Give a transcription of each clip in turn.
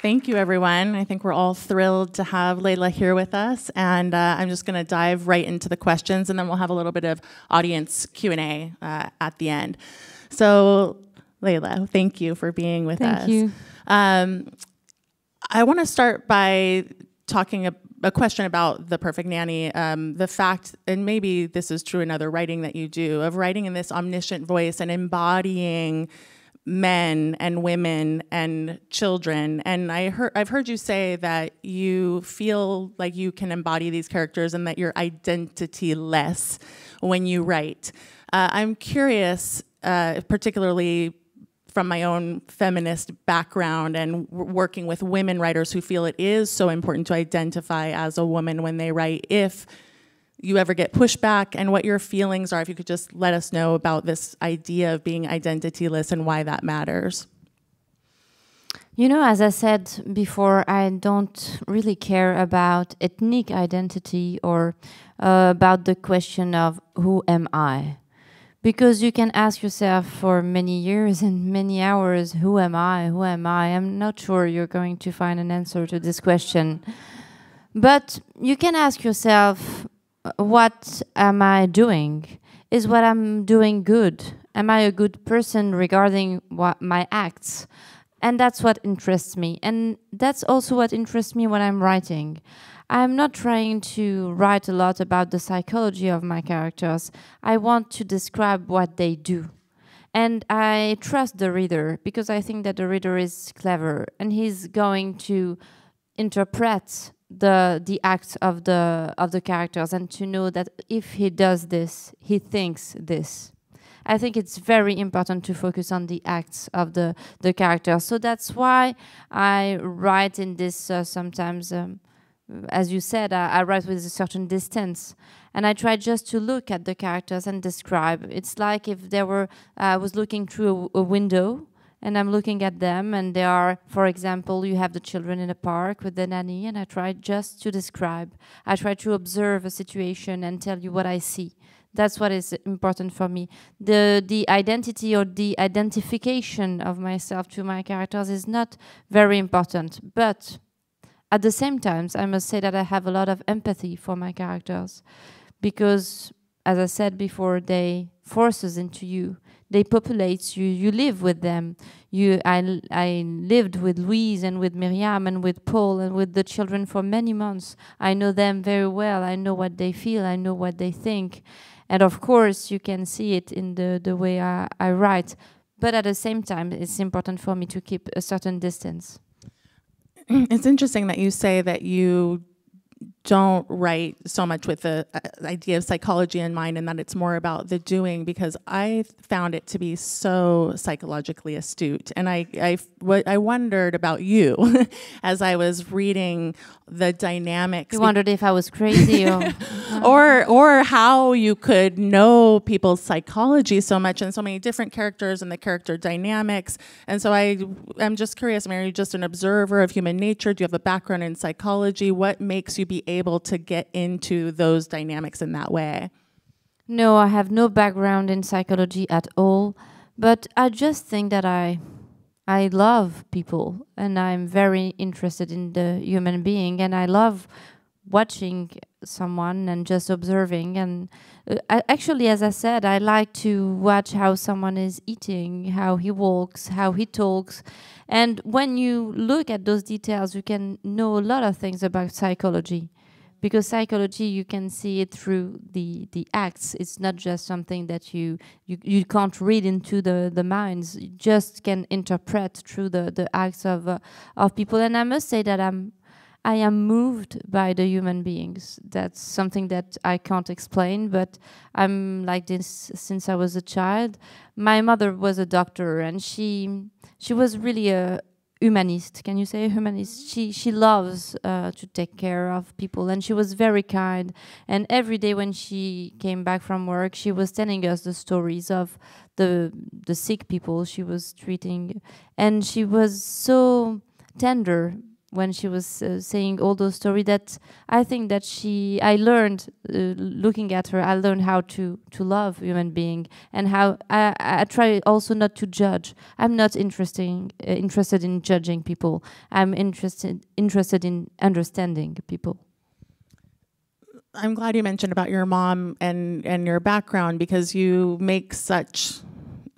Thank you, everyone. I think we're all thrilled to have Leila here with us, and uh, I'm just going to dive right into the questions, and then we'll have a little bit of audience Q and A uh, at the end. So, Leila, thank you for being with thank us. Thank you. Um, I want to start by talking a, a, question about the perfect nanny. Um, the fact, and maybe this is true in other writing that you do, of writing in this omniscient voice and embodying men and women and children. And I heard I've heard you say that you feel like you can embody these characters and that you're identity less when you write. Uh, I'm curious, uh, particularly from my own feminist background and working with women writers who feel it is so important to identify as a woman when they write, if you ever get pushback and what your feelings are. If you could just let us know about this idea of being identityless and why that matters. You know, as I said before, I don't really care about ethnic identity or uh, about the question of who am I. Because you can ask yourself for many years and many hours, who am I? Who am I? I'm not sure you're going to find an answer to this question. But you can ask yourself, what am I doing? Is what I'm doing good? Am I a good person regarding what my acts? And that's what interests me. And that's also what interests me when I'm writing. I'm not trying to write a lot about the psychology of my characters. I want to describe what they do. And I trust the reader because I think that the reader is clever and he's going to interpret the the acts of the of the characters and to know that if he does this he thinks this. I think it's very important to focus on the acts of the the characters. So that's why i write in this uh, sometimes um, as you said I, I write with a certain distance. And i try just to look at the characters and describe. It's like if there were uh, i was looking through a, a window and I'm looking at them and they are, for example, you have the children in a park with the nanny and I try just to describe. I try to observe a situation and tell you what I see. That's what is important for me. The the identity or the identification of myself to my characters is not very important, but at the same time, I must say that I have a lot of empathy for my characters because as I said before, they force us into you they populate you you live with them. You I, I lived with louise and with miriam and with paul and with the children for many months. I know them very well. I know what they feel. I know what they think. And of course you can see it in the, the way I, I write. But at the same time it's important for me to keep a certain distance. It's interesting that you say that you don't write so much with the uh, idea of psychology in mind and that it's more about the doing because I found it to be so psychologically astute. And I, I, I wondered about you as I was reading the dynamics. You wondered if I was crazy or, or, or how you could know people's psychology so much and so many different characters and the character dynamics. And so I, I'm just curious, I mean, are you just an observer of human nature? Do you have a background in psychology? What makes you be able to get into those dynamics in that way? No, I have no background in psychology at all, but I just think that I I love people and I'm very interested in the human being and I love watching someone and just observing and uh, actually as i said i like to watch how someone is eating how he walks how he talks and when you look at those details you can know a lot of things about psychology because psychology you can see it through the the acts. It's not just something that you you, you can't read into the the minds. You just can interpret through the the acts of uh, of people. And i must say that i'm i am moved by the human beings. That's something that i can't explain but i'm like this since i was a child. My mother was a doctor and she she was really a humanist. Can you say humanist? She she loves uh, to take care of people, and she was very kind. And every day when she came back from work, she was telling us the stories of the the sick people she was treating, and she was so tender when she was uh, saying all those stories that I think that she I learned uh, looking at her I learned how to to love human being and how I, I try also not to judge. I'm not interesting uh, interested in judging people. I'm interested interested in understanding people. I'm glad you mentioned about your mom and and your background because you make such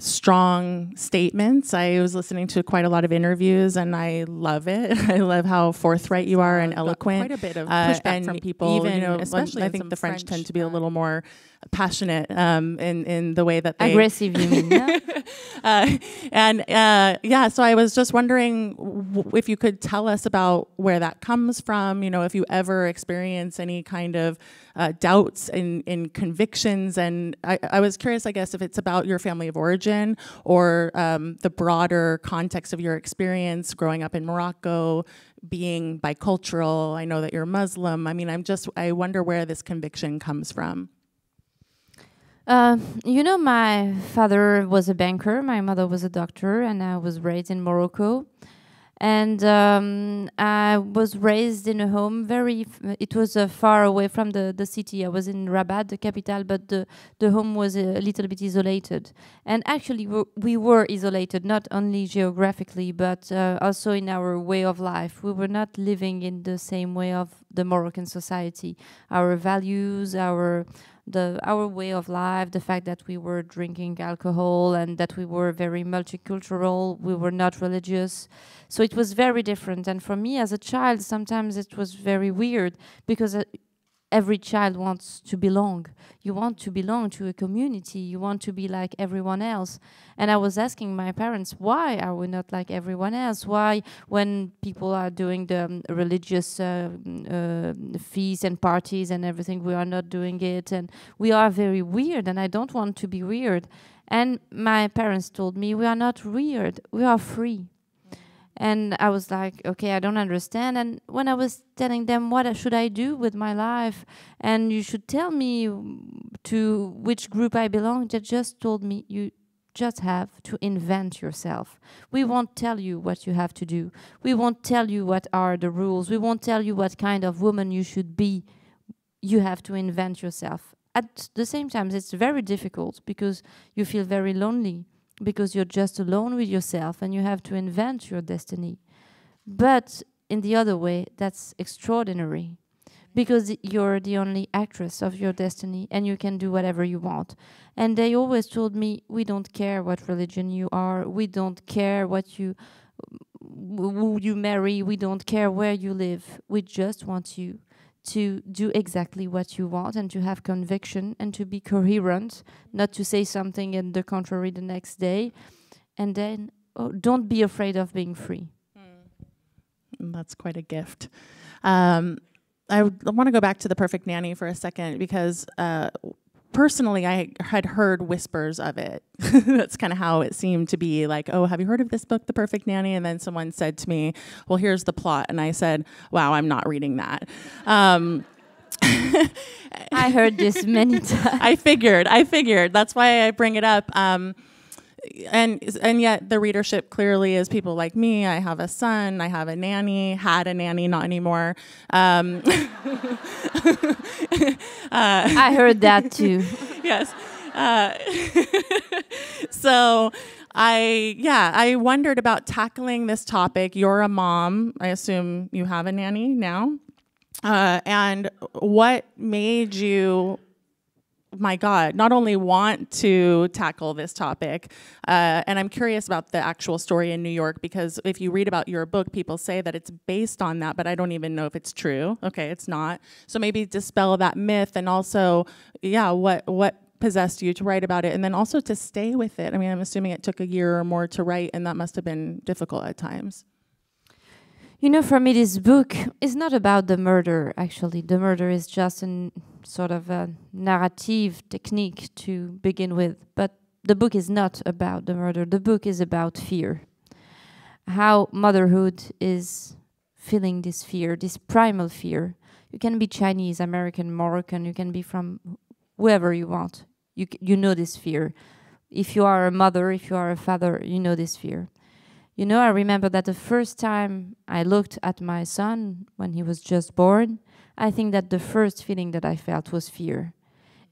strong statements. I was listening to quite a lot of interviews, and I love it. I love how forthright you are and eloquent. Quite a bit of pushback uh, and from people, even you know, especially I think the French, French, tend to be a little more passionate um, in in the way that they aggressive. You mean? Yeah? uh, and uh, yeah, so I was just wondering w- if you could tell us about where that comes from. You know, if you ever experience any kind of uh, doubts in in convictions, and I, I, was curious, I guess, if it's about your family of origin or um, the broader context of your experience growing up in Morocco, being bicultural. I know that you're Muslim. I mean, I'm just I wonder where this conviction comes from. Uh, you know, my father was a banker, my mother was a doctor, and I was raised in Morocco. And um, I was raised in a home very, it was uh, far away from the, the city. I was in Rabat, the capital, but the, the home was a little bit isolated. And actually, we were isolated, not only geographically, but uh, also in our way of life. We were not living in the same way of the Moroccan society. Our values, our the our way of life, the fact that we were drinking alcohol and that we were very multicultural, we were not religious. So it was very different. And for me as a child, sometimes it was very weird because uh, every child wants to belong. You want to belong to a community. You want to be like everyone else. And I was asking my parents, why are we not like everyone else? Why, when people are doing the um, religious uh, uh, feasts and parties and everything, we are not doing it? And we are very weird, and I don't want to be weird. And my parents told me, we are not weird, we are free. And I was like, okay, I don't understand. And when I was telling them what should I do with my life, and you should tell me to which group I belong, they just told me you just have to invent yourself. We won't tell you what you have to do. We won't tell you what are the rules. We won't tell you what kind of woman you should be. You have to invent yourself. At the same time, it's very difficult because you feel very lonely because you're just alone with yourself and you have to invent your destiny. But in the other way, that's extraordinary because you're the only actress of your destiny and you can do whatever you want. And they always told me, we don't care what religion you are, we don't care what you who you marry, we don't care where you live. We just want you to do exactly what you want and to have conviction and to be coherent, not to say something and the contrary the next day. And then oh, don't be afraid of being free. Mm. That's quite a gift. Um, I want to go back to the perfect nanny for a second because uh, personally, I had heard whispers of it. That's kind of how it seemed to be like, oh, have you heard of this book, The Perfect Nanny? And then someone said to me, well, here's the plot. And I said, wow, I'm not reading that. Um, I heard this many times. I figured, I figured. That's why I bring it up. Um, and and yet the readership clearly is people like me. I have a son. I have a nanny. Had a nanny, not anymore. Um, uh, I heard that too. yes. Uh, so I yeah I wondered about tackling this topic. You're a mom. I assume you have a nanny now. Uh, and what made you my God, not only want to tackle this topic, uh, and I'm curious about the actual story in New York because if you read about your book, people say that it's based on that, but I don't even know if it's true. Okay, it's not. So maybe dispel that myth, and also, yeah, what what possessed you to write about it, and then also to stay with it. I mean, I'm assuming it took a year or more to write, and that must have been difficult at times. You know, for me, this book is not about the murder, actually. The murder is just a sort of a narrative technique to begin with. But the book is not about the murder. The book is about fear. How motherhood is feeling this fear, this primal fear. You can be Chinese, American, Moroccan, you can be from whoever you want. You, you know this fear. If you are a mother, if you are a father, you know this fear You know, I remember that the first time I looked at my son when he was just born, I think that the first feeling that I felt was fear.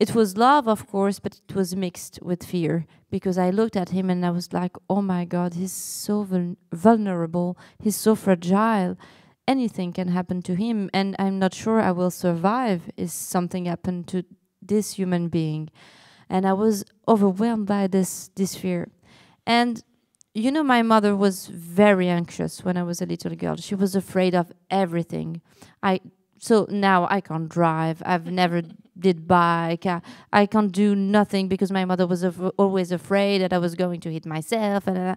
It was love, of course, but it was mixed with fear because I looked at him and I was like, oh my God, he's so vul- vulnerable, he's so fragile. Anything can happen to him, and I'm not sure I will survive if something happened to this human being. And I was overwhelmed by this, this fear. And you know, my mother was very anxious when I was a little girl. She was afraid of everything. I so now I can't drive. I've never did bike. I, I, can't do nothing because my mother was af always afraid that I was going to hit myself, and uh,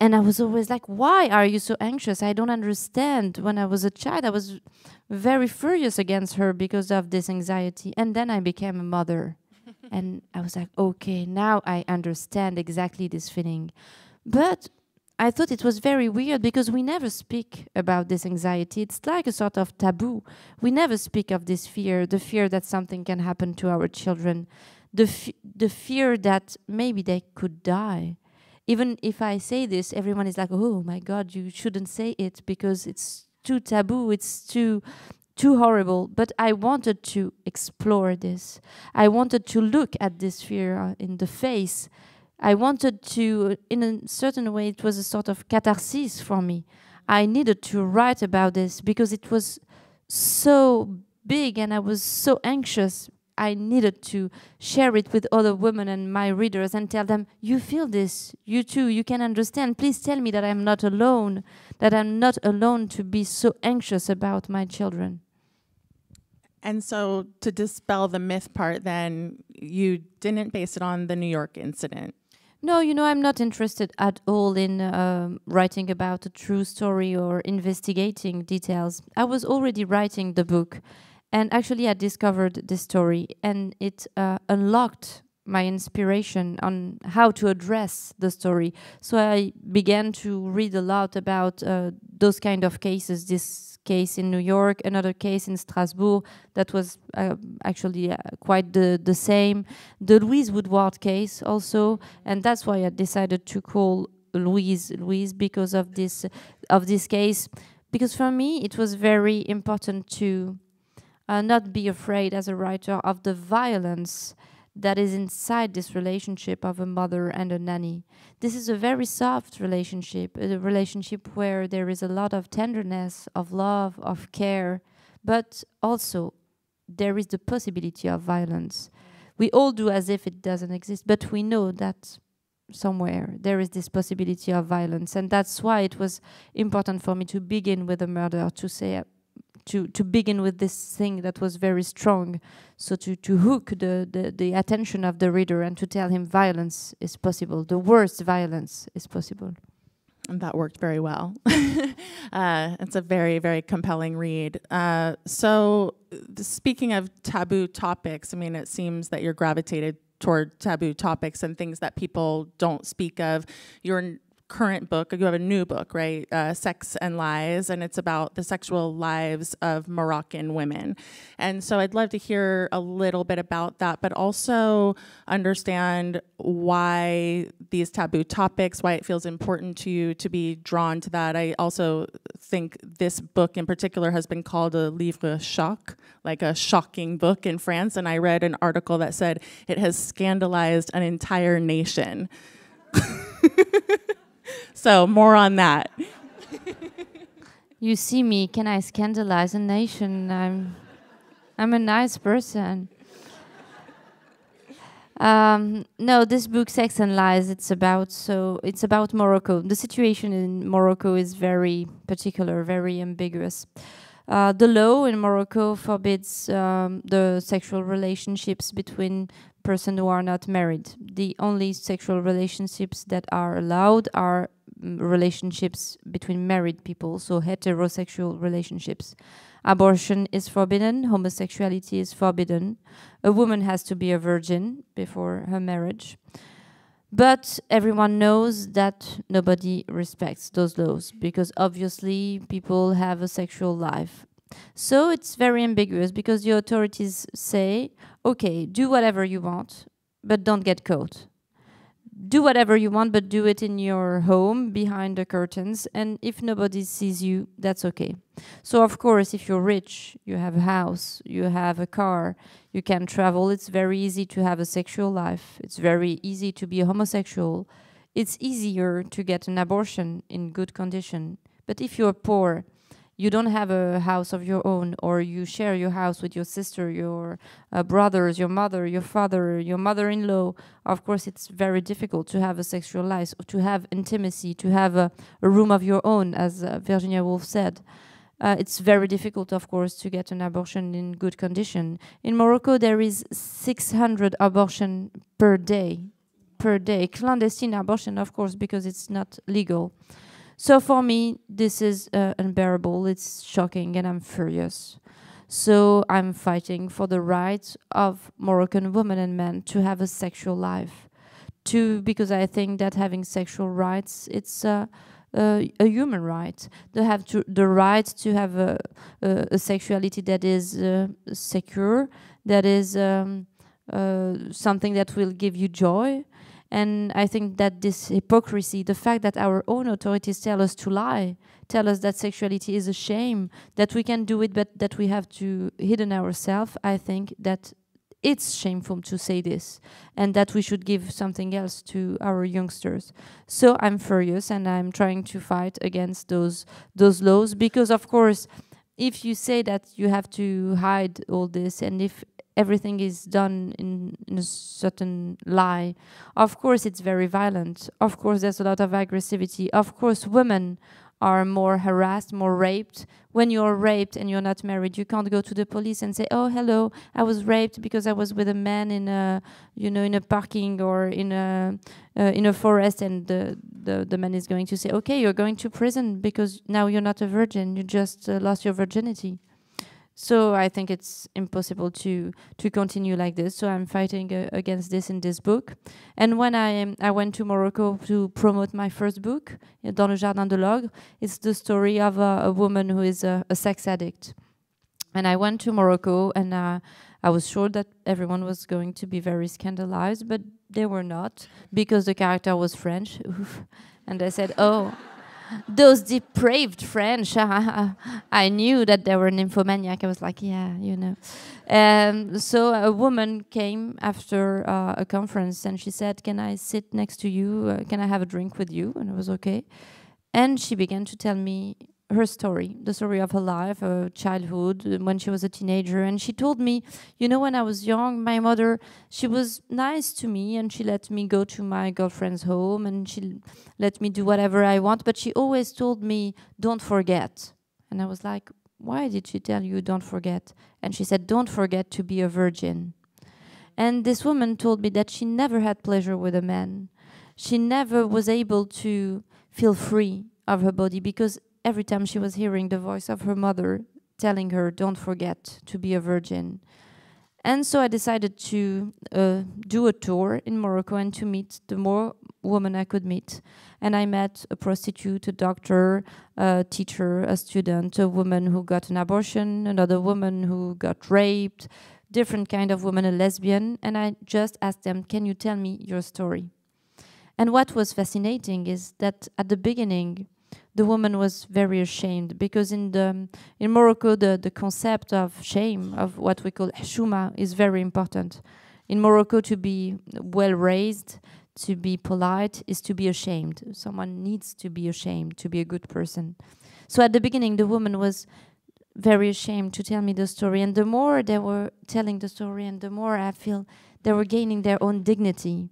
and I was always like, "Why are you so anxious? I don't understand." When I was a child, I was very furious against her because of this anxiety, and then I became a mother, and I was like, "Okay, now I understand exactly this feeling," but I thought it was very weird because we never speak about this anxiety. It's like a sort of taboo. We never speak of this fear, the fear that something can happen to our children, the the fear that maybe they could die. Even if I say this, everyone is like, "Oh my God, you shouldn't say it because it's too taboo. It's too." too horrible but i wanted to explore this i wanted to look at this fear uh, in the face I wanted to, in a certain way, it was a sort of catharsis for me. I needed to write about this because it was so big and I was so anxious. I needed to share it with other women and my readers and tell them, you feel this, you too, you can understand. Please tell me that I'm not alone, that I'm not alone to be so anxious about my children. And so, to dispel the myth part, then you didn't base it on the New York incident. No, you know, I'm not interested at all in um, writing about a true story or investigating details. I was already writing the book, and actually, I discovered this story, and it uh, unlocked my inspiration on how to address the story. So I began to read a lot about uh, those kind of cases, this case in New York, another case in Strasbourg that was uh, actually uh, quite the, the same. The Louise Woodward case also, and that's why I decided to call Louise Louise because of this of this case. Because for me, it was very important to uh, not be afraid as a writer of the violence that is inside this relationship of a mother and a nanny. This is a very soft relationship, a relationship where there is a lot of tenderness, of love, of care, but also there is the possibility of violence. We all do as if it doesn't exist, but we know that somewhere there is this possibility of violence. And that's why it was important for me to begin with a murder, to say, to to begin with this thing that was very strong. So to to hook the, the the attention of the reader and to tell him violence is possible. The worst violence is possible. And that worked very well. Uh, it's a very very compelling read. Uh, so speaking of taboo topics i mean it seems that you're gravitated toward taboo topics and things that people don't speak of. You're current book, you have a new book, right? Uh, Sex and Lies, and it's about the sexual lives of Moroccan women. And so I'd love to hear a little bit about that, but also understand why these taboo topics, why it feels important to you to be drawn to that. I also think this book in particular has been called a livre choc, like a shocking book in France. And I read an article that said it has scandalized an entire nation. so more on that. you see me, can I scandalize a nation? I'm, I'm a nice person. Um, no, this book, Sex and Lies, it's about so it's about Morocco. The situation in Morocco is very particular, very ambiguous. Uh, the law in Morocco forbids um, the sexual relationships between persons who are not married. The only sexual relationships that are allowed are mm, relationships between married people, so heterosexual relationships. Abortion is forbidden, homosexuality is forbidden. A woman has to be a virgin before her marriage. But everyone knows that nobody respects those laws because obviously people have a sexual life. So it's very ambiguous because the authorities say, okay, do whatever you want, but don't get caught do whatever you want, but do it in your home behind the curtains. And if nobody sees you, that's okay. So, of course, if you're rich, you have a house, you have a car, you can travel, it's very easy to have a sexual life. It's very easy to be homosexual. It's easier to get an abortion in good condition. But if you're poor, you don't have a house of your own, or you share your house with your sister, your uh, brothers, your mother, your father, your mother in law, of course, it's very difficult to have a sexual life, to have intimacy, to have a, a room of your own, as uh, Virginia Woolf said. Uh, it's very difficult, of course, to get an abortion in good condition. In Morocco, there is 600 abortion per day, per day. Clandestine abortion, of course, because it's not legal. So for me, this is uh, unbearable. It's shocking, and I'm furious. So I'm fighting for the rights of Moroccan women and men to have a sexual life. To because I think that having sexual rights, it's uh, uh, a human right. They have to, the right to have a, a, a sexuality that is uh, secure, that is um, uh, something that will give you joy, and I think that this hypocrisy, the fact that our own authorities tell us to lie, tell us that sexuality is a shame, that we can do it, but that we have to hidden ourselves, I think that it's shameful to say this and that we should give something else to our youngsters. So I'm furious and I'm trying to fight against those those laws because of course if you say that you have to hide all this and if everything is done in, in, a certain lie. Of course, it's very violent. Of course, there's a lot of aggressivity. Of course, women are more harassed, more raped. When you're raped and you're not married, you can't go to the police and say, "Oh, hello, I was raped because I was with a man in a, you know, in a parking or in a, uh, in a forest," and the, the the man is going to say, "Okay, you're going to prison because now you're not a virgin. You just uh, lost your virginity." So I think it's impossible to to continue like this. So I'm fighting uh, against this in this book. And when I um, I went to Morocco to promote my first book, Dans le jardin de l'ogre, it's the story of a, a woman who is a, a, sex addict. And I went to Morocco, and uh, I was sure that everyone was going to be very scandalized, but they were not because the character was French. and I said, "Oh." Those depraved French. I knew that they were nymphomaniac. I was like, yeah, you know. Um, so a woman came after uh, a conference and she said, "Can I sit next to you? Uh, can I have a drink with you?" And it was okay. And she began to tell me her story, the story of her life, her childhood, when she was a teenager. And she told me, you know, when I was young, my mother, she was nice to me and she let me go to my girlfriend's home and she let me do whatever I want. But she always told me, don't forget. And I was like, why did she tell you don't forget? And she said, don't forget to be a virgin. And this woman told me that she never had pleasure with a man. She never was able to feel free of her body because every time she was hearing the voice of her mother telling her, Don't forget to be a virgin. And so I decided to uh, do a tour in Morocco and to meet the more women I could meet. And I met a prostitute, a doctor, a teacher, a student, a woman who got an abortion, another woman who got raped, different kind of woman, a lesbian. And I just asked them, Can you tell me your story? And what was fascinating is that at the beginning, the woman was very ashamed because in the in Morocco the the concept of shame of what we call hshuma is very important. In Morocco, to be well raised, to be polite, is to be ashamed. Someone needs to be ashamed to be a good person. So at the beginning, the woman was very ashamed to tell me the story, and the more they were telling the story, and the more I feel they were gaining their own dignity.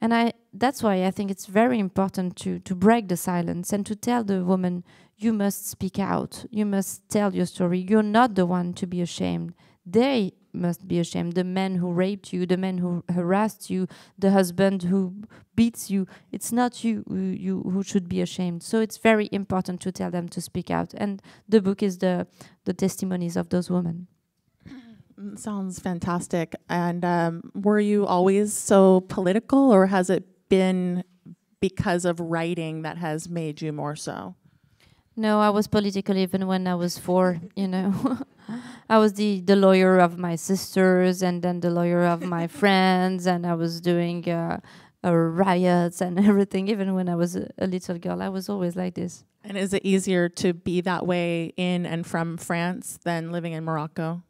And I that's why I think it's very important to to break the silence and to tell the woman you must speak out. You must tell your story. You're not the one to be ashamed. They must be ashamed. The man who raped you, the man who harassed you, the husband who beats you. It's not you who, you who should be ashamed. So it's very important to tell them to speak out. And the book is the the testimonies of those women. Sounds fantastic. And um, were you always so political, or has it been because of writing that has made you more so? No, I was political even when I was four, you know. I was the, the lawyer of my sisters and then the lawyer of my friends, and I was doing uh, uh, riots and everything. Even when I was a, a little girl, I was always like this. And is it easier to be that way in and from France than living in Morocco?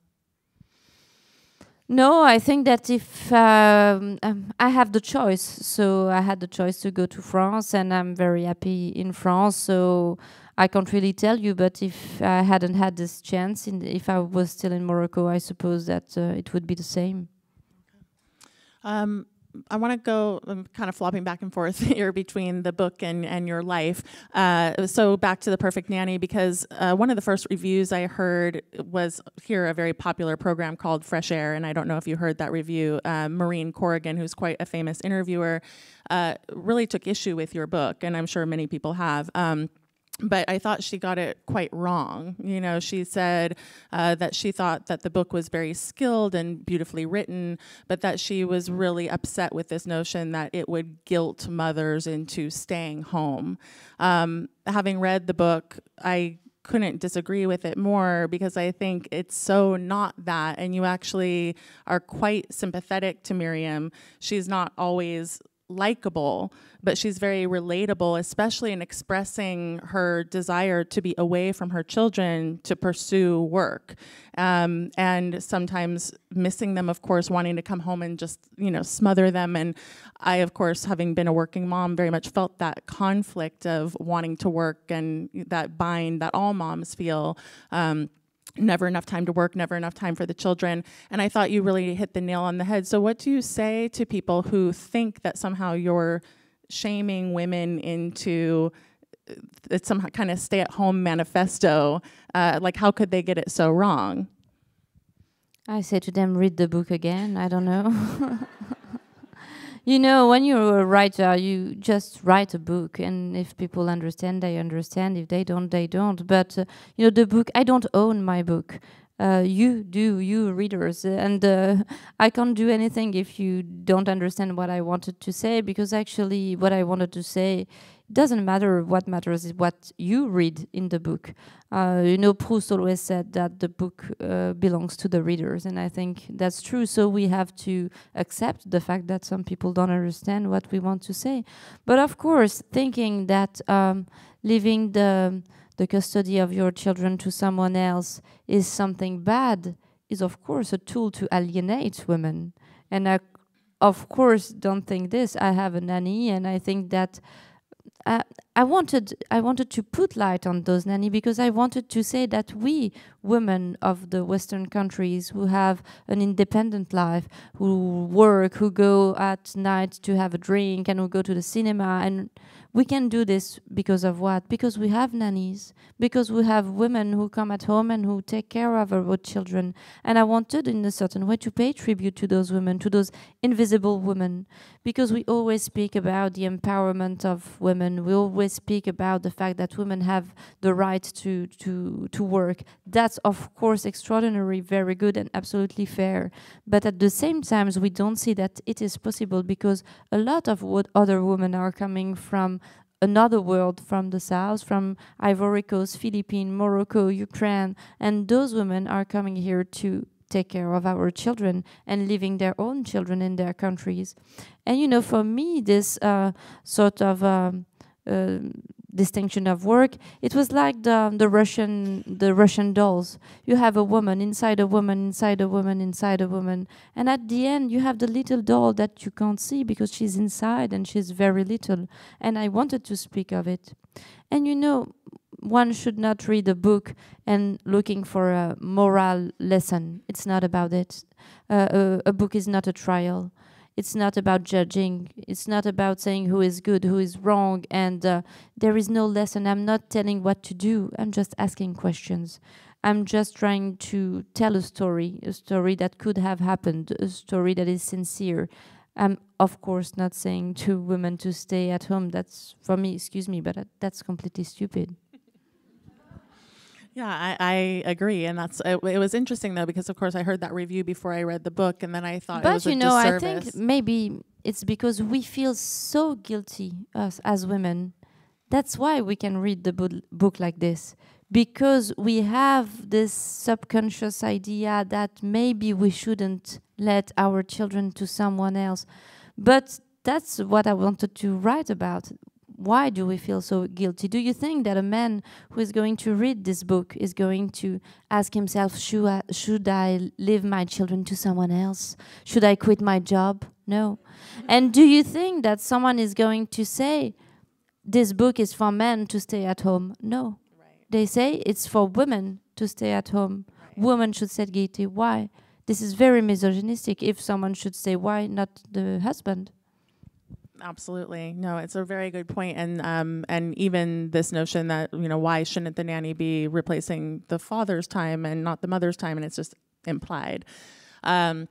No, I think that if um, um, I have the choice, so I had the choice to go to France, and I'm very happy in France. So I can't really tell you, but if I hadn't had this chance, if I was still in Morocco, I suppose that uh, it would be the same. Um, I want to go I'm kind of flopping back and forth here between the book and, and your life. Uh, so back to the Perfect Nanny because uh, one of the first reviews I heard was here a very popular program called Fresh Air, and I don't know if you heard that review. Uh, Maureen Corrigan, who's quite a famous interviewer, uh, really took issue with your book, and I'm sure many people have. Um, but I thought she got it quite wrong. You know, she said uh, that she thought that the book was very skilled and beautifully written, but that she was really upset with this notion that it would guilt mothers into staying home. Um, having read the book, I couldn't disagree with it more because I think it's so not that. And you actually are quite sympathetic to Miriam. She's not always likable, but she's very relatable, especially in expressing her desire to be away from her children to pursue work. Um, and sometimes missing them, of course, wanting to come home and just, you know, smother them. And I, of course, having been a working mom, very much felt that conflict of wanting to work and that bind that all moms feel. Um, never enough time to work, never enough time for the children. And I thought you really hit the nail on the head. So, what do you say to people who think that somehow you're shaming women into uh, it's some kind of stay at home manifesto? Uh, like, how could they get it so wrong? I say to them, read the book again. I don't know. you know, when you're a writer, you just write a book, and if people understand, they understand. If they don't, they don't. But uh, you know, the book, I don't own my book. Uh, you do, you readers, and uh, I can't do anything if you don't understand what I wanted to say. Because actually, what I wanted to say doesn't matter. What matters is what you read in the book. Uh, you know, Proust always said that the book uh, belongs to the readers, and I think that's true. So we have to accept the fact that some people don't understand what we want to say. But of course, thinking that um, leaving the the custody of your children to someone else is something bad is of course a tool to alienate women. And I, of course, don't think this. I have a nanny, and I think that uh, I wanted I wanted to put light on those nanny because I wanted to say that we women of the Western countries who have an independent life, who work, who go at night to have a drink, and who go to the cinema and we can do this because of what? Because we have nannies, because we have women who come at home and who take care of our children. And I wanted, in a certain way, to pay tribute to those women, to those invisible women, because we always speak about the empowerment of women. We always speak about the fact that women have the right to to to work. That's of course extraordinary, very good, and absolutely fair. But at the same time, we don't see that it is possible because a lot of what other women are coming from another world from the south, from Ivory Coast, Philippines, Morocco, Ukraine, and those women are coming here to take care of our children and leaving their own children in their countries. And you know, for me, this uh, sort of um, uh, distinction of work. It was like the the Russian the Russian dolls. You have a woman inside a woman inside a woman inside a woman, and at the end you have the little doll that you can't see because she's inside and she's very little. And I wanted to speak of it. And you know, one should not read a book and looking for a moral lesson. It's not about it. Uh, a, a book is not a trial. It's not about judging. It's not about saying who is good who is wrong and uh, there is no lesson. I'm not telling what to do. I'm just asking questions. I'm just trying to tell a story a story that could have happened a story that is sincere. I'm of course not saying to women to stay at home. That's for me excuse me but uh, that's completely stupid yeah, I, I, agree, and that's it, it, was interesting though because of course I heard that review before I read the book, and then I thought. But you know, I think maybe it's because we feel so guilty as as women. That's why we can read the book, book like this because we have this subconscious idea that maybe we shouldn't let our children to someone else, but that's what I wanted to write about. Why do we feel so guilty? Do you think that a man who is going to read this book is going to ask himself, should I, should I leave my children to someone else? Should I quit my job? No. And do you think that someone is going to say, this book is for men to stay at home? No. Right. They say it's for women to stay at home. Right. Women should say guilty. Why? This is very misogynistic. If someone should say, why not the husband? Absolutely. No, it's a very good point. And um, and even this notion that, you know, why shouldn't the nanny be replacing the father's time and not the mother's time? And it's just implied. Um,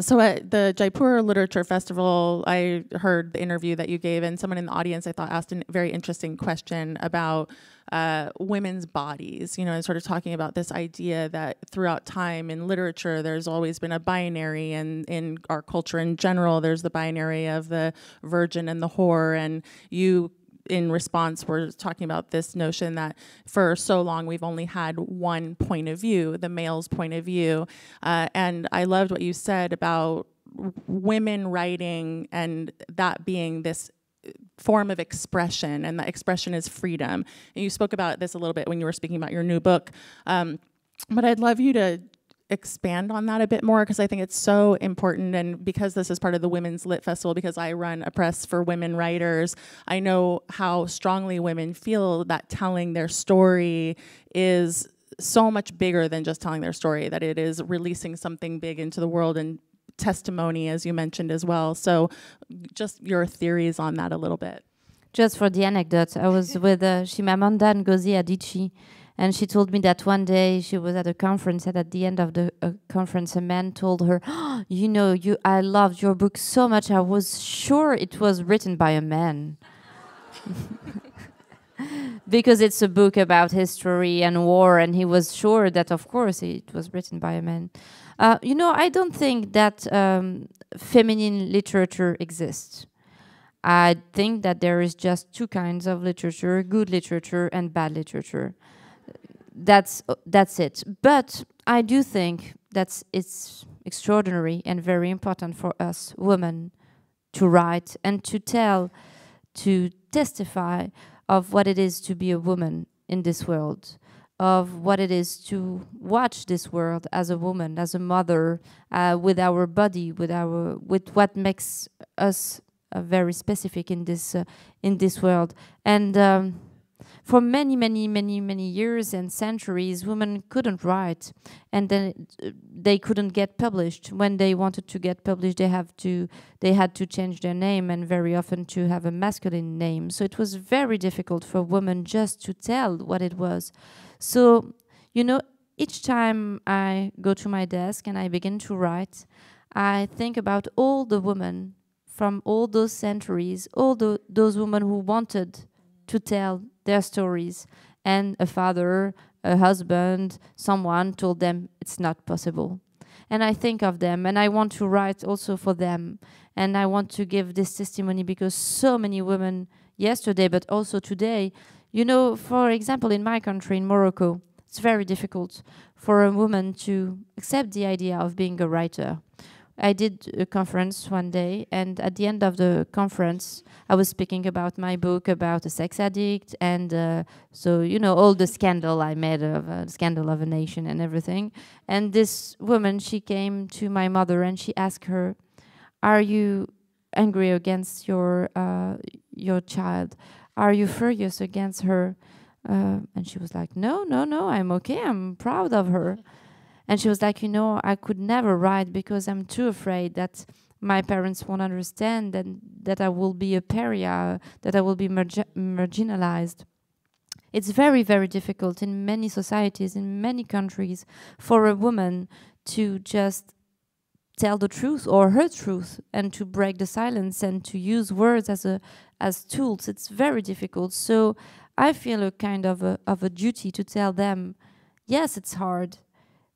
so at the Jaipur Literature Festival, I heard the interview that you gave, and someone in the audience I thought asked a very interesting question about uh, women's bodies. You know, and sort of talking about this idea that throughout time in literature, there's always been a binary, and in our culture in general, there's the binary of the virgin and the whore, and you in response, we're talking about this notion that for so long we've only had one point of view, the male's point of view. Uh, and I loved what you said about women writing and that being this form of expression, and that expression is freedom. And you spoke about this a little bit when you were speaking about your new book. Um, but I'd love you to expand on that a bit more because I think it's so important. And because this is part of the Women's Lit Festival, because I run a press for women writers, I know how strongly women feel that telling their story is so much bigger than just telling their story, that it is releasing something big into the world and testimony, as you mentioned as well. So, just your theories on that a little bit. Just for the anecdote, I was with uh, Chimamanda Ngozi Adichie and she told me that one day she was at a conference, and at the end of the uh, conference, a man told her, oh, "You know, you I loved your book so much. I was sure it was written by a man." because it's a book about history and war, and he was sure that, of course, it was written by a man. Uh, you know, I don't think that um, feminine literature exists. I think that there is just two kinds of literature good literature and bad literature that's that's it. But I do think that it's extraordinary and very important for us women to write and to tell, to testify of what it is to be a woman in this world, of what it is to watch this world as a woman, as a mother, uh, with our body, with our with what makes us uh, very specific in this uh, in this world, and. Um, for many, many, many, many years and centuries, women couldn't write, and then uh, they couldn't get published. When they wanted to get published, they have to they had to change their name, and very often to have a masculine name. So it was very difficult for women just to tell what it was. So you know, each time I go to my desk and I begin to write, I think about all the women from all those centuries, all the, those women who wanted to tell their stories. And a father, a husband, someone told them it's not possible. And I think of them, and I want to write also for them. And I want to give this testimony because so many women yesterday, but also today, you know, for example, in my country, in Morocco, it's very difficult for a woman to accept the idea of being a writer. I did a conference one day, and at the end of the conference, I was speaking about my book about a sex addict, and uh, so you know all the scandal I made of uh, scandal of a nation and everything. And this woman, she came to my mother and she asked her, "Are you angry against your uh, your child? Are you furious against her?" Uh, and she was like, "No, no, no. I'm okay. I'm proud of her." And she was like, you know, I could never write because I'm too afraid that my parents won't understand and that I will be a pariah, that I will be margi marginalized. It's very, very difficult in many societies, in many countries, for a woman to just tell the truth or her truth and to break the silence and to use words as a as tools. It's very difficult. So I feel a kind of a of a duty to tell them, yes, it's hard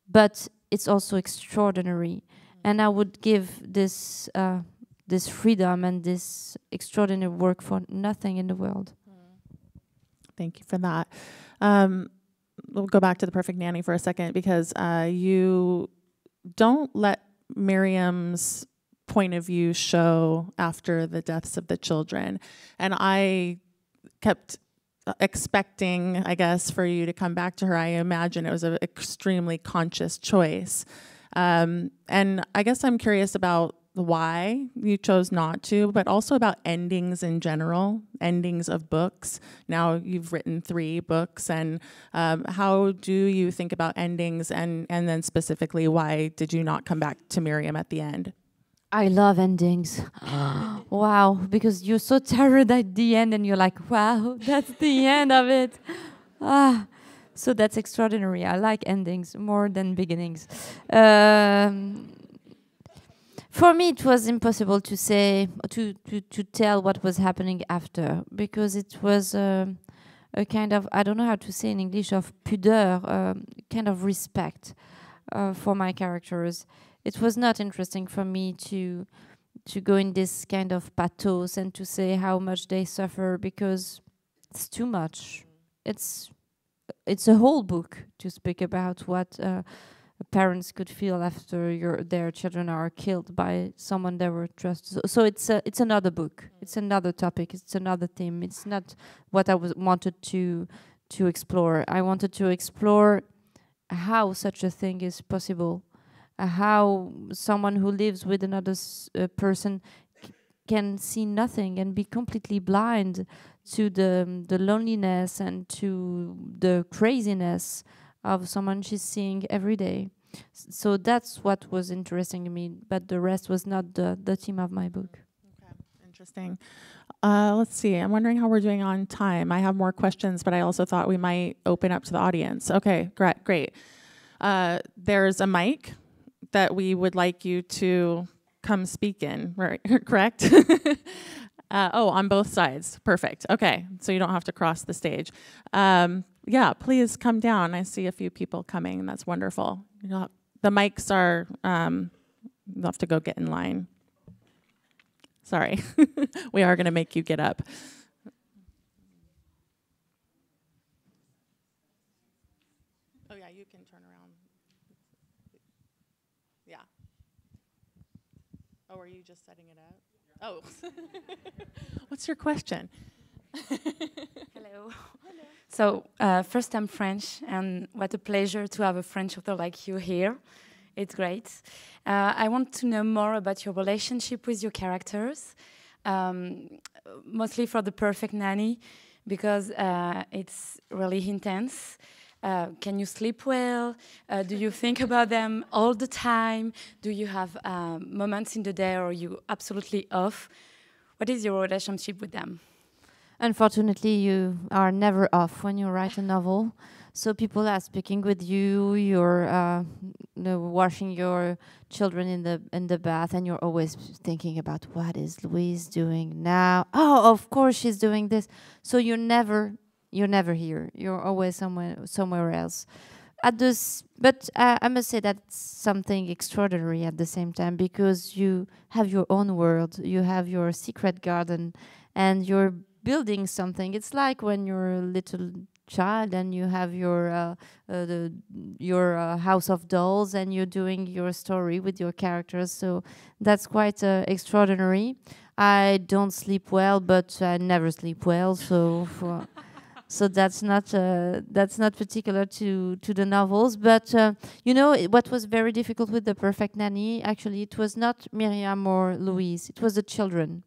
but it's also extraordinary. And I would give this uh, this freedom and this extraordinary work for nothing in the world. Thank you for that. Um, we'll go back to the perfect nanny for a second because uh, you don't let Miriam's point of view show after the deaths of the children. And I kept expecting, I guess, for you to come back to her. I imagine it was an extremely conscious choice. Um, and I guess I'm curious about why you chose not to, but also about endings in general, endings of books. Now you've written three books, and um, how do you think about endings, and and then specifically, why did you not come back to Miriam at the end? I love endings. wow, because you're so tired at the end, and you're like, wow, that's the end of it. Ah, so that's extraordinary. I like endings more than beginnings. Um, for me, it was impossible to say to to to tell what was happening after because it was uh, a kind of I don't know how to say in English of pudeur, um, kind of respect uh, for my characters. It was not interesting for me to to go in this kind of pathos and to say how much they suffer because it's too much. It's it's a whole book to speak about what. Uh, parents could feel after your their children are killed by someone they were trusted. So, so it's a, it's another book. It's another topic. It's another theme. It's not what I was wanted to to explore. I wanted to explore how such a thing is possible, uh, how someone who lives with another uh, person can see nothing and be completely blind to the um, the loneliness and to the craziness of someone she's seeing every day. S so that's what was interesting to me, but the rest was not the, the theme of my book. Okay, interesting. Uh, let's see. I'm wondering how we're doing on time. I have more questions, but I also thought we might open up to the audience. Okay, great. Great. Uh, there's a mic that we would like you to come speak in. Right? Correct. uh, oh, on both sides. Perfect. Okay, so you don't have to cross the stage. Um, yeah, please come down. I see a few people coming. That's wonderful. the mics are, um, you'll have to go get in line. Sorry. we are going to make you get up. Oh, yeah, you can turn around. Yeah. Oh, are you just setting it up? Oh. What's your question? Hello. Hello. So, uh, first, I'm French, and what a pleasure to have a French author like you here. It's great. Uh, I want to know more about your relationship with your characters, um, mostly for the perfect nanny, because uh, it's really intense. Uh, can you sleep well? Uh, do you think about them all the time? Do you have um, moments in the day or are you absolutely off? What is your relationship with them? Unfortunately, you are never off when you write a novel. So people are speaking with you. You're uh, you know, washing your children in the in the bath, and you're always thinking about what is Louise doing now. Oh, of course she's doing this. So you're never you're never here. You're always somewhere somewhere else. At this, but uh, I must say that's something extraordinary at the same time because you have your own world. You have your secret garden, and you're building something. It's like when you're a little child and you have your uh, uh, the your uh, house of dolls and you're doing your story with your characters. So that's quite uh, extraordinary. I don't sleep well, but I never sleep well. So so that's not uh, that's not particular to to the novels. But uh, you know what was very difficult with the Perfect Nanny? Actually, it was not Miriam or Louise. It was the children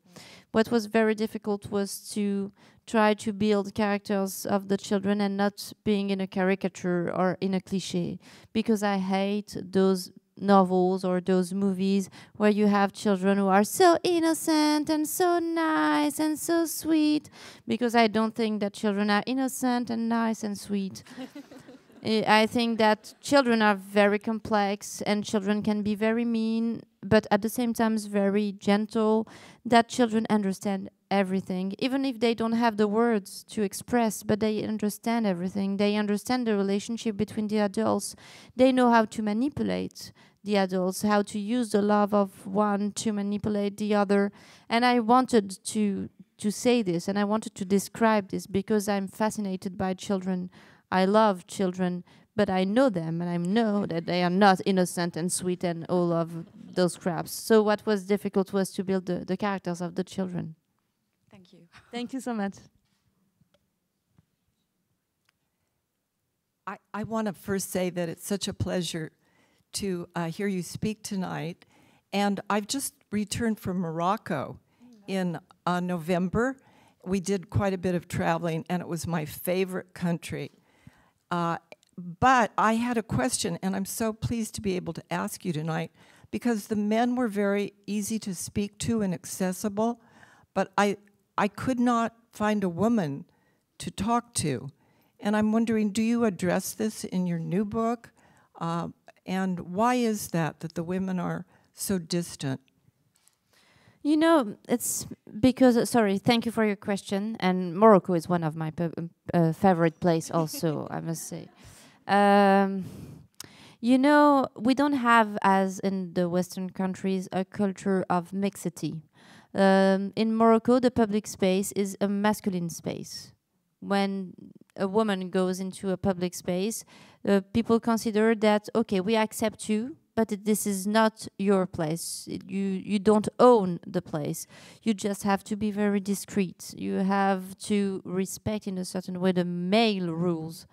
what was very difficult was to try to build characters of the children and not being in a caricature or in a cliche because I hate those novels or those movies where you have children who are so innocent and so nice and so sweet because I don't think that children are innocent and nice and sweet. I think that children are very complex and children can be very mean, but at the same time very gentle. That children understand everything, even if they don't have the words to express, but they understand everything. They understand the relationship between the adults. They know how to manipulate the adults, how to use the love of one to manipulate the other. And I wanted to to say this and I wanted to describe this because I'm fascinated by children I love children, but I know them and I know that they are not innocent and sweet and all of those crabs. So what was difficult was to build the, the characters of the children. Thank you. Thank you so much. I, I want to first say that it's such a pleasure to uh, hear you speak tonight. And I've just returned from Morocco in uh, November. We did quite a bit of traveling, and it was my favorite country. Uh, but I had a question, and I'm so pleased to be able to ask you tonight because the men were very easy to speak to and accessible, but I, I could not find a woman to talk to. And I'm wondering, do you address this in your new book? Uh, and why is that, that the women are so distant? You know, it's because, sorry, thank you for your question. And Morocco is one of my uh, favorite place also, I must say. Um, you know, we don't have, as in the Western countries, a culture of mixity. Um, in Morocco, the public space is a masculine space. When a woman goes into a public space, uh, people consider that, okay, we accept you, but this is not your place. You you don't own the place. You just have to be very discreet. You have to respect in a certain way the male rules.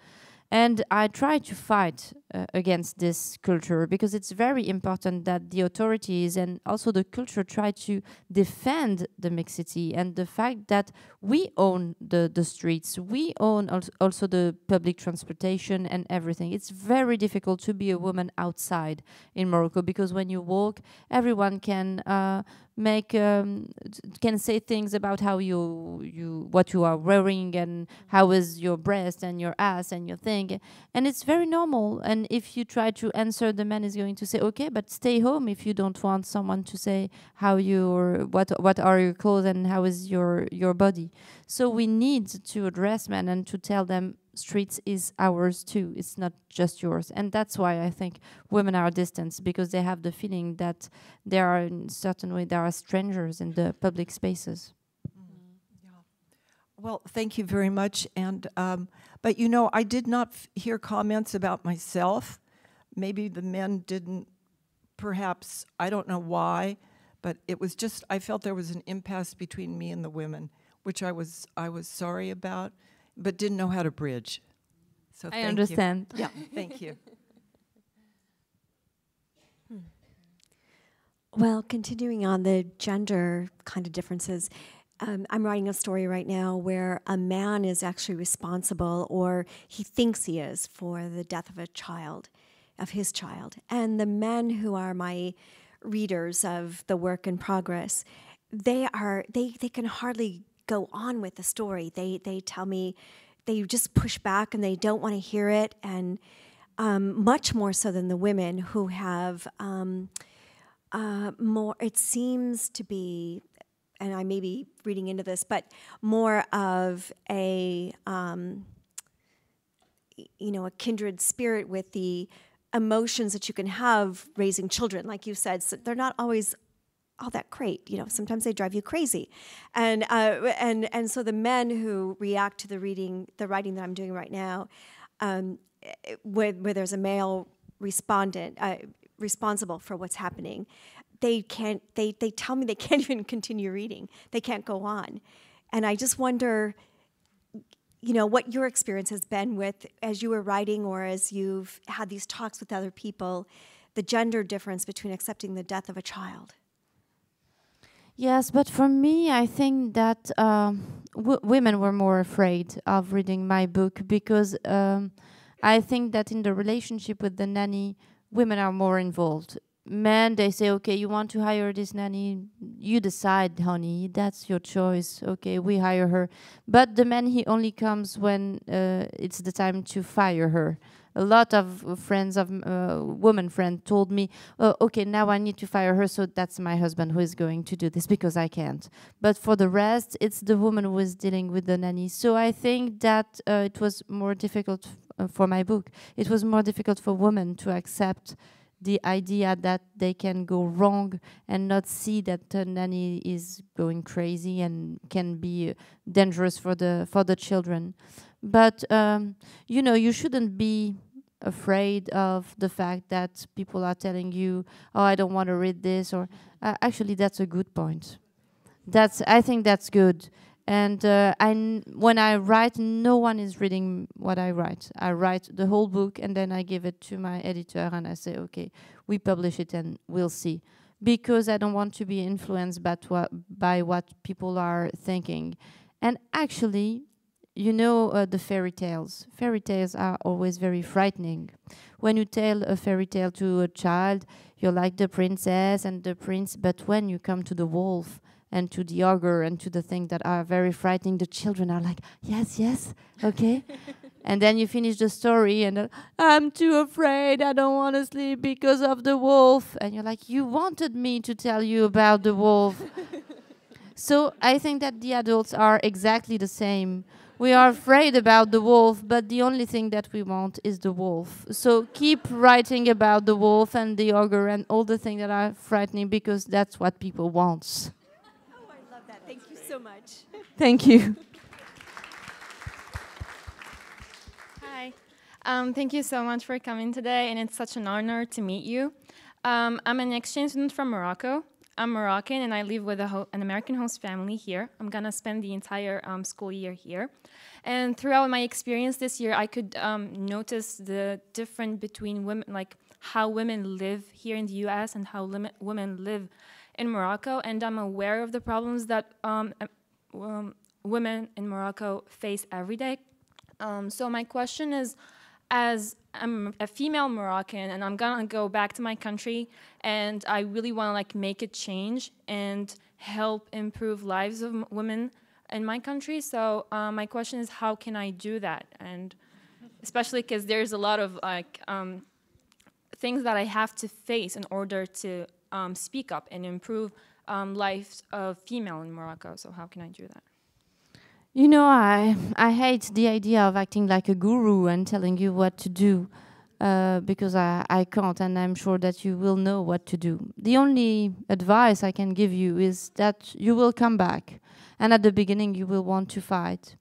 And I try to fight uh, against this culture because it's very important that the authorities and also the culture try to defend the mixity and the fact that we own the, the streets, we own al also the public transportation and everything. It's very difficult to be a woman outside in Morocco because when you walk, everyone can uh, make um, can say things about how you you what you are wearing and how is your breast and your ass and your thing. And it's very normal. And if you try to answer the man is going to say okay but stay home if you don't want someone to say how your what what are your clothes and how is your your body. So we need to address men and to tell them streets is ours too. It's not just yours. And that's why I think women are distant because they have the feeling that there are in certain way there are strangers in the public spaces. Mm-hmm. Well, thank you very much. And um, but you know, I did not hear comments about myself. Maybe the men didn't. Perhaps I don't know why, but it was just I felt there was an impasse between me and the women, which I was I was sorry about but didn't know how to bridge. So I understand. You. Yeah, thank you. Hmm. Well, continuing on the gender kind of differences, um, I'm writing a story right now where a man is actually responsible, or he thinks he is, for the death of a child, of his child. And the men who are my readers of the work in progress, they are they they can hardly go on with the story. They they tell me they just push back and they don't want to hear it, and um, much more so than the women who have um, uh, more. It seems to be, and I may be reading into this, but more of a um, you know a kindred spirit with the emotions that you can have raising children like you said so they're not always all that great. You know, sometimes they drive you crazy, and uh, and and so the men who react to the reading, the writing that I'm doing right now, um, where where there's a male respondent uh, responsible for what's happening, they can't. They they tell me they can't even continue reading. They can't go on, and I just wonder. You know what your experience has been with as you were writing, or as you've had these talks with other people, the gender difference between accepting the death of a child. Yes, but for me, I think that um, women were more afraid of reading my book because um, I think that in the relationship with the nanny, women are more involved. Men, they say, okay, you want to hire this nanny, you decide, honey, that's your choice. Okay, we hire her. But the man, he only comes when uh, it's the time to fire her a lot of friends of uh, woman friend told me, oh, okay, now I need to fire her, so that's my husband who is going to do this because I can't. But for the rest, it's the woman who is dealing with the nanny. So I think that uh, it was more difficult uh, for my book. It was more difficult for women to accept the idea that they can go wrong and not see that the nanny is going crazy and can be uh, dangerous for the for the children. But um, you know, you shouldn't be afraid of the fact that people are telling you, "Oh, I don't want to read this," or uh, actually, that's a good point. That's I think that's good. And uh, I when I write, no one is reading what I write. I write the whole book and then I give it to my editor and I say, okay, we publish it and we'll see. Because I don't want to be influenced by, by what people are thinking. And actually, you know uh, the fairy tales. Fairy tales are always very frightening. When you tell a fairy tale to a child, you're like the princess and the prince, but when you come to the wolf, and to the ogre and to the things that are very frightening, the children are like, yes, yes, okay. and then you finish the story and uh, I'm too afraid, I don't want to sleep because of the wolf. And you're like, you wanted me to tell you about the wolf. so I think that the adults are exactly the same. We are afraid about the wolf, but the only thing that we want is the wolf. So keep writing about the wolf and the ogre and all the things that are frightening because that's what people want Oh, I love that. Thank you so much. Thank you. Hi. Um, thank you so much for coming today, and it's such an honor to meet you. Um, I'm an exchange student from Morocco. I'm Moroccan, and I live with an American host family here. I'm gonna spend the entire um, school year here. And throughout my experience this year, I could um, notice the difference between women, like how women live here in the U.S. and how women live in Morocco, and I'm aware of the problems that um, um, women in Morocco face every day. Um, so my question is, as I'm a female Moroccan and I'm gonna go back to my country and I really want to like make a change and help improve lives of women in my country. So uh, my question is, how can I do that? And especially because there's a lot of like um, things that I have to face in order to um, speak up and improve um, lives of female in Morocco. So how can I do that? You know, I I hate the idea of acting like a guru and telling you what to do. Uh, because I, I can't, and I'm sure that you will know what to do. The only advice I can give you is that you will come back, and at the beginning, you will want to fight,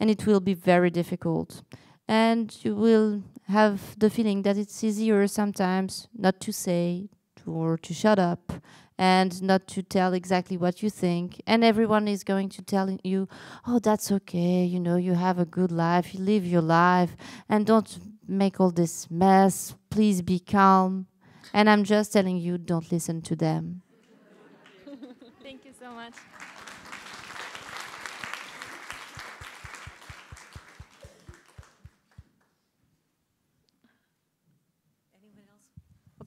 and it will be very difficult. And you will have the feeling that it's easier sometimes not to say, or to shut up and not to tell exactly what you think. And everyone is going to tell you, oh, that's okay, you know, you have a good life, you live your life, and don't make all this mess. Please be calm. And I'm just telling you, don't listen to them. Thank you so much.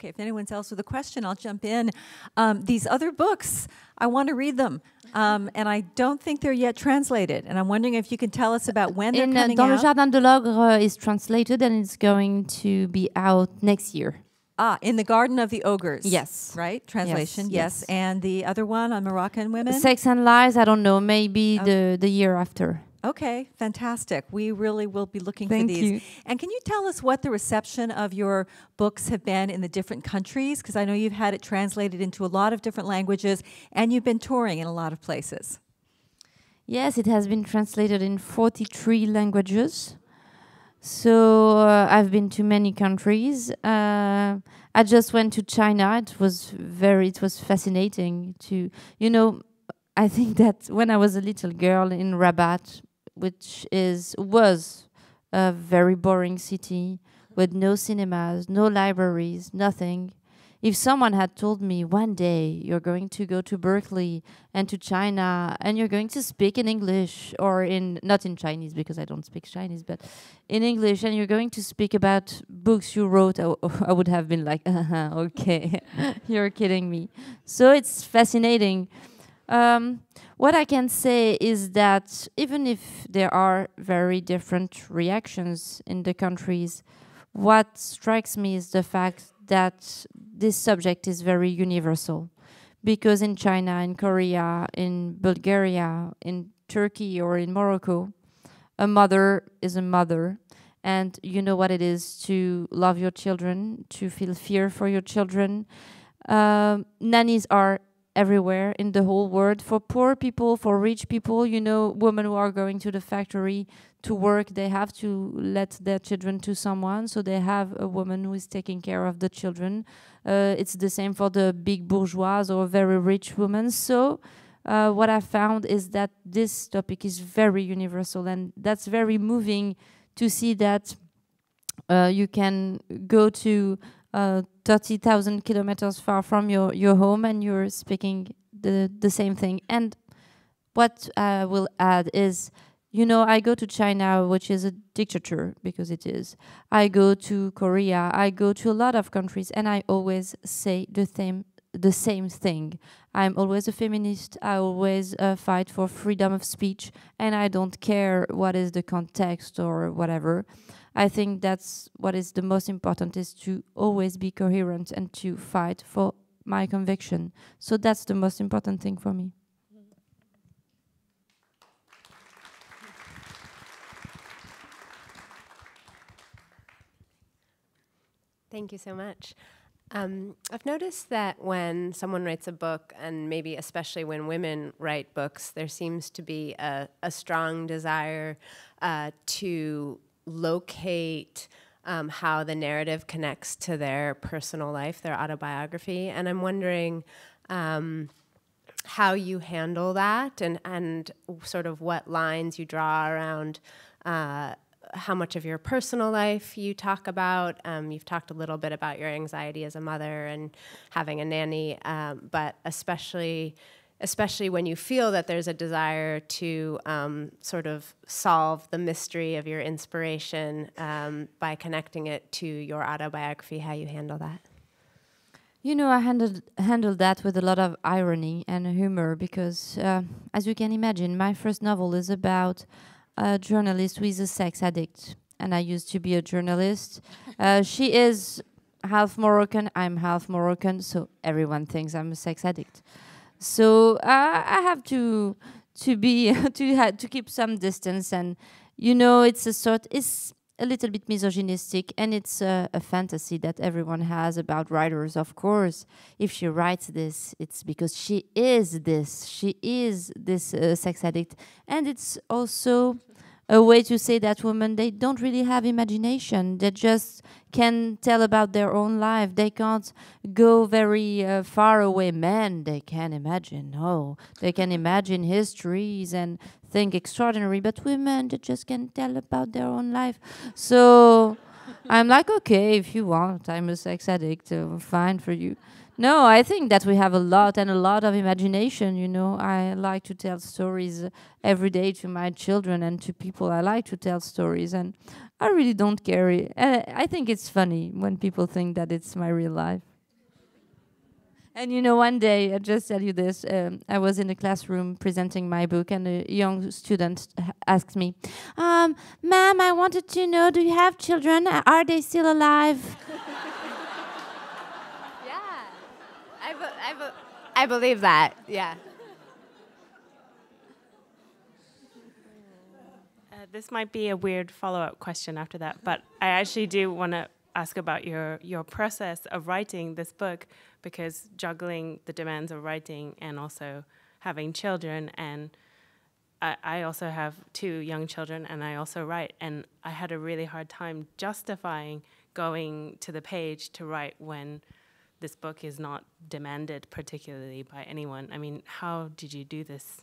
Okay, if anyone else with a question, I'll jump in. Um, these other books, I want to read them. Um, and I don't think they're yet translated. And I'm wondering if you can tell us about when they're In, coming uh, Dans out. le Jardin de l'Ogre is translated and it's going to be out next year. Ah, in the Garden of the Ogres. Yes. Right? Translation, Yes, yes. yes. And the other one on Moroccan women? Sex and Lies, I don't know, maybe the, the year after. Okay, fantastic. We really will be looking Thank for these. you. And can you tell us what the reception of your books have been in the different countries? Because I know you've had it translated into a lot of different languages and you've been touring in a lot of places. Yes, it has been translated in 43 languages. So uh, I've been to many countries. Uh, I just went to China. It was very, it was fascinating to, you know, I think that when I was a little girl in Rabat, which is was a very boring city with no cinemas, no libraries, nothing. If someone had told me one day you're going to go to Berkeley and to China and you're going to speak in English or in not in Chinese because I don't speak Chinese, but in English and you're going to speak about books you wrote, I, would have been like, uh-huh, okay, you're kidding me. So it's fascinating. Um, what I can say is that even if there are very different reactions in the countries, what strikes me is the fact that this subject is very universal. Because in China, in Korea, in Bulgaria, in Turkey, or in Morocco, a mother is a mother, and you know what it is to love your children, to feel fear for your children. Um, nannies are everywhere in the whole world for poor people, for rich people. You know, women who are going to the factory to work, they have to let their children to someone, so they have a woman who is taking care of the children. Uh, it's the same for the big bourgeois or very rich women. So. Uh, what I found is that this topic is very universal, and that's very moving to see that uh, you can go to uh, 30,000 kilometers far from your, your home and you're speaking the, the same thing. And what I will add is, you know, I go to China, which is a dictator, because it is. I go to Korea, I go to a lot of countries, and I always say the same the same thing. I'm always a feminist. I always uh, fight for freedom of speech, and I don't care what is the context or whatever. I think that's what is the most important is to always be coherent and to fight for my conviction. So that's the most important thing for me. Thank you so much. Um, I've noticed that when someone writes a book, and maybe especially when women write books, there seems to be a, a strong desire uh, to locate um, how the narrative connects to their personal life, their autobiography. And I'm wondering um, how you handle that and, and sort of what lines you draw around. Uh, how much of your personal life you talk about. Um, you've talked a little bit about your anxiety as a mother and having a nanny, um, but especially especially when you feel that there's a desire to um, sort of solve the mystery of your inspiration um, by connecting it to your autobiography, how you handle that. You know, I handled handled that with a lot of irony and humor because, uh, as you can imagine, my first novel is about a journalist who is a sex addict, and I used to be a journalist. Uh, she is half Moroccan, I'm half Moroccan, so everyone thinks I'm a sex addict. So uh, I have to to be to ha- to keep some distance, and you know, it's a sort it's a little bit misogynistic, and it's a, a fantasy that everyone has about writers. Of course, if she writes this, it's because she is this. She is this uh, sex addict, and it's also a way to say that women they don't really have imagination. They just can tell about their own life. They can't go very uh, far away. Men they can imagine oh they can imagine histories and think extraordinary but women they just can tell about their own life. So i'm like okay if you want i'm a sex addict uh, fine for you no, I think that we have a lot and a lot of imagination. You know, I like to tell stories every day to my children and to people. I like to tell stories, and I really don't care. Uh, I think it's funny when people think that it's my real life. And you know, one day, I just tell you this. Um, I was in a classroom presenting my book, and a young student asked me, um, "Ma'am, I wanted to know, do you have children? Are they still alive?" I, be- I believe that. Yeah. Uh, this might be a weird follow-up question after that, but I actually do want to ask about your your process of writing this book because juggling the demands of writing and also having children and I, I also have two young children and I also write and I had a really hard time justifying going to the page to write when this book is not demanded particularly by anyone. I mean, how did you do this?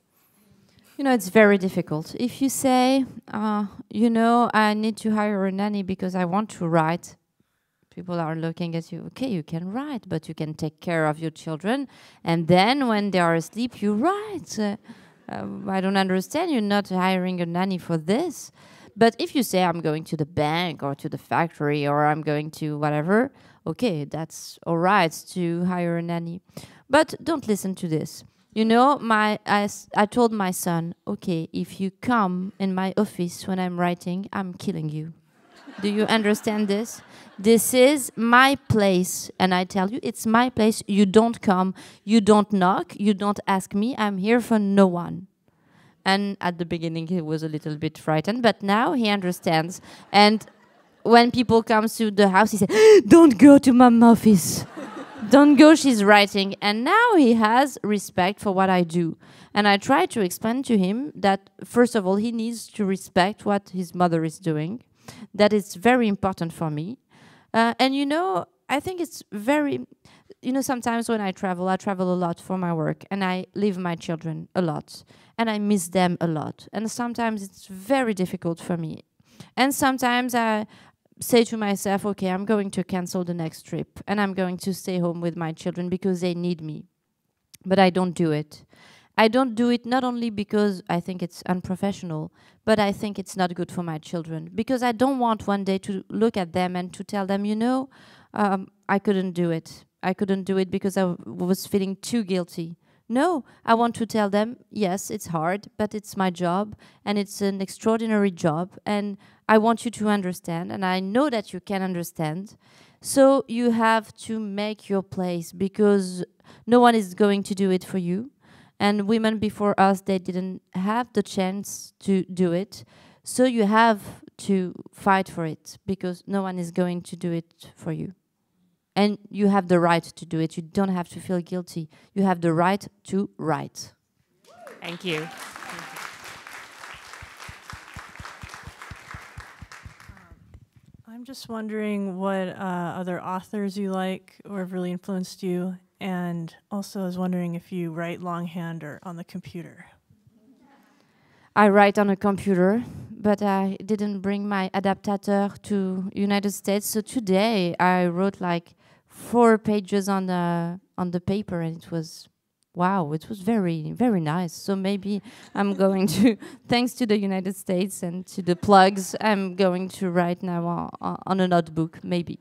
You know, it's very difficult. If you say, uh, you know, I need to hire a nanny because I want to write, people are looking at you, okay, you can write, but you can take care of your children. And then when they are asleep, you write. Uh, uh, I don't understand. You're not hiring a nanny for this. But if you say, I'm going to the bank or to the factory or I'm going to whatever, okay, that's all right to hire a nanny. But don't listen to this. You know, my I, I told my son, okay, if you come in my office when I'm writing, I'm killing you. Do you understand this? This is my place, and I tell you, it's my place. You don't come, you don't knock, you don't ask me. I'm here for no one. And at the beginning, he was a little bit frightened, but now he understands. And when people come to the house, he said, "Don't go to my office." Don't go, she's writing. And now he has respect for what I do. And I try to explain to him that, first of all, he needs to respect what his mother is doing. That is very important for me. Uh, and you know, I think it's very, you know, sometimes when I travel, I travel a lot for my work and I leave my children a lot and I miss them a lot. And sometimes it's very difficult for me. And sometimes I, say to myself, okay, I'm going to cancel the next trip and I'm going to stay home with my children because they need me. But I don't do it. I don't do it not only because I think it's unprofessional, but I think it's not good for my children because I don't want one day to look at them and to tell them, you know, um, I couldn't do it. I couldn't do it because I was feeling too guilty. No, I want to tell them, yes, it's hard, but it's my job and it's an extraordinary job. And I want you to understand, and I know that you can understand. So you have to make your place because no one is going to do it for you. And women before us, they didn't have the chance to do it. So you have to fight for it because no one is going to do it for you. And you have the right to do it. You don't have to feel guilty. You have the right to write. Thank you. Um, I'm just wondering what uh, other authors you like or have really influenced you, and also I was wondering if you write longhand or on the computer. I write on a computer, but I didn't bring my adaptator to United States. So today I wrote like four pages on the on the paper, and it was wow, it was very very nice. So maybe I'm going to, thanks to the United States and to the plugs, I'm going to write now on, on a notebook, maybe.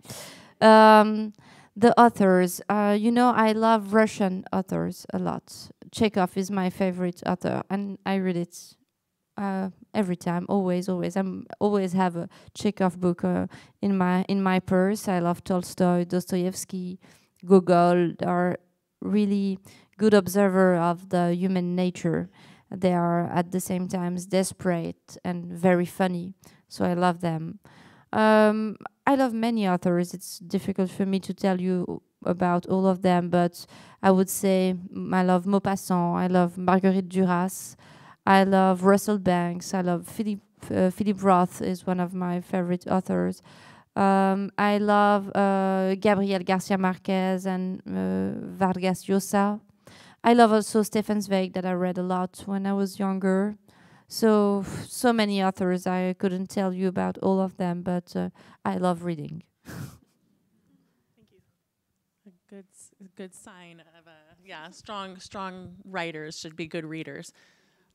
Um, the authors, uh, you know, I love Russian authors a lot. Chekhov is my favorite author, and I read it uh, every time, always, always. I'm always have a Chekhov book uh, in my in my purse. I love Tolstoy, Dostoevsky, Gogol. Are really good observer of the human nature. They are at the same time desperate and very funny. So I love them. Um, I love many authors. It's difficult for me to tell you about all of them, but I would say I love Maupassant. I love Marguerite Duras. I love Russell Banks. I love Philip uh, Philip Roth is one of my favorite authors. Um, I love uh, Gabriel Garcia Marquez and uh, Vargas Llosa. I love also Stefan Zweig that I read a lot when I was younger. So so many authors I couldn't tell you about all of them, but uh, I love reading. Thank you. A good a good sign of a yeah strong strong writers should be good readers.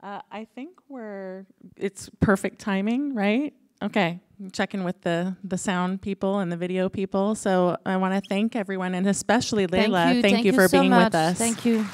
Uh, I think we're it's perfect timing, right? Okay, checking with the the sound people and the video people. So I want to thank everyone and especially Leila. Thank you, thank thank you, you for so being much. with us. Thank you.